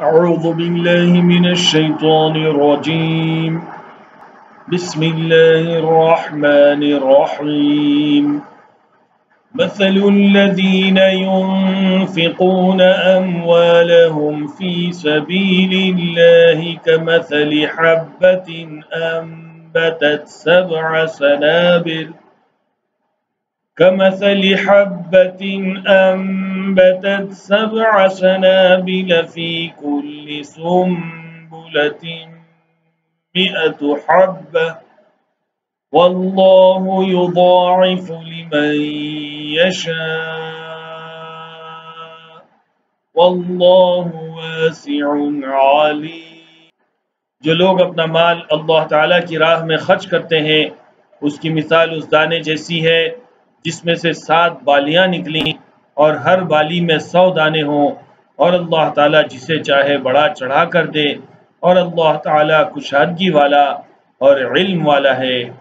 أعوذ بالله من الشيطان الرجيم. بسم الله الرحمن الرحيم. مثل الذين ينفقون أموالهم في سبيل الله كمثل حبة أنبتت سبع سنابل كمثل حبة أنبتت سبع سنابل في كل سنبلة مئة حبة والله يضاعف لمن يشاء والله واسع عليم जो लोग अपना माल अल्लाह ताला की राह में खर्च करते हैं उसकी मिसाल उस दाने जैसी है जिसमें से सात बालियाँ निकली और हर बाली में सौ दाने हों। और अल्लाह ताला जिसे चाहे बड़ा चढ़ा कर दे। और अल्लाह ताला कुशादगी वाला और इल्म वाला है।